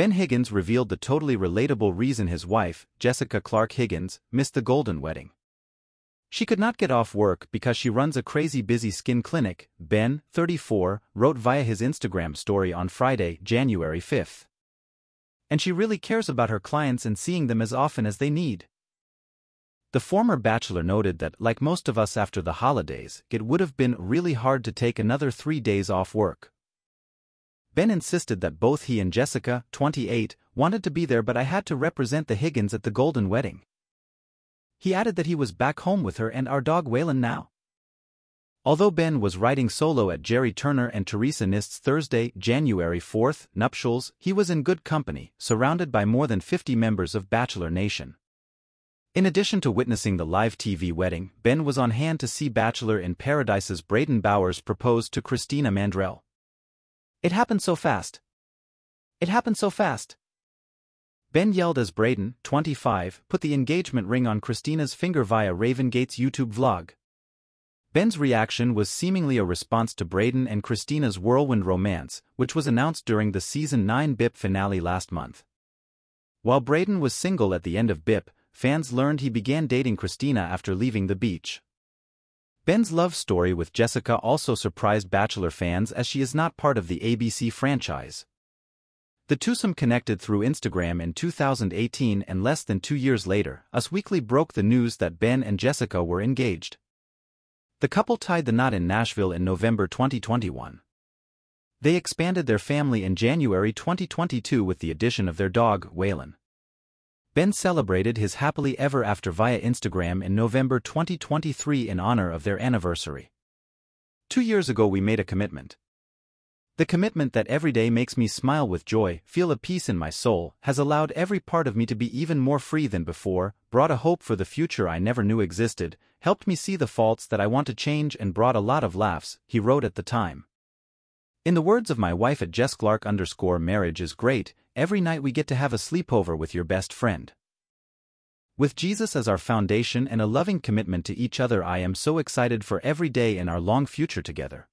Ben Higgins revealed the totally relatable reason his wife, Jessica Clarke Higgins, missed the Golden wedding. She could not get off work because she runs a crazy busy skin clinic, Ben, 34, wrote via his Instagram story on Friday, January 5. And she really cares about her clients and seeing them as often as they need. The former bachelor noted that, like most of us after the holidays, it would have been really hard to take another three days off work. Ben insisted that both he and Jessica, 28, wanted to be there but I had to represent the Higgins at the Golden wedding. He added that he was back home with her and our dog Waylon now. Although Ben was riding solo at Gerry Turner and Theresa Nist's Thursday, January 4th, nuptials, he was in good company, surrounded by more than 50 members of Bachelor Nation. In addition to witnessing the live TV wedding, Ben was on hand to see Bachelor in Paradise's Brayden Bowers propose to Christina Mandrell. It happened so fast. It happened so fast. Ben yelled as Brayden, 25, put the engagement ring on Christina's finger via Raven Gates' YouTube vlog. Ben's reaction was seemingly a response to Brayden and Christina's whirlwind romance, which was announced during the season 9 BIP finale last month. While Brayden was single at the end of BIP, fans learned he began dating Christina after leaving the beach. Ben's love story with Jessica also surprised Bachelor fans as she is not part of the ABC franchise. The twosome connected through Instagram in 2018 and less than two years later, Us Weekly broke the news that Ben and Jessica were engaged. The couple tied the knot in Nashville in November 2021. They expanded their family in January 2022 with the addition of their dog, Waylon. Ben celebrated his happily ever after via Instagram in November 2023 in honor of their anniversary. Two years ago we made a commitment. The commitment that every day makes me smile with joy, feel a peace in my soul, has allowed every part of me to be even more free than before, brought a hope for the future I never knew existed, helped me see the faults that I want to change and brought a lot of laughs, he wrote at the time. In the words of my wife at Jess Clarke underscore marriage is great, every night we get to have a sleepover with your best friend. With Jesus as our foundation and a loving commitment to each other I am so excited for every day in our long future together.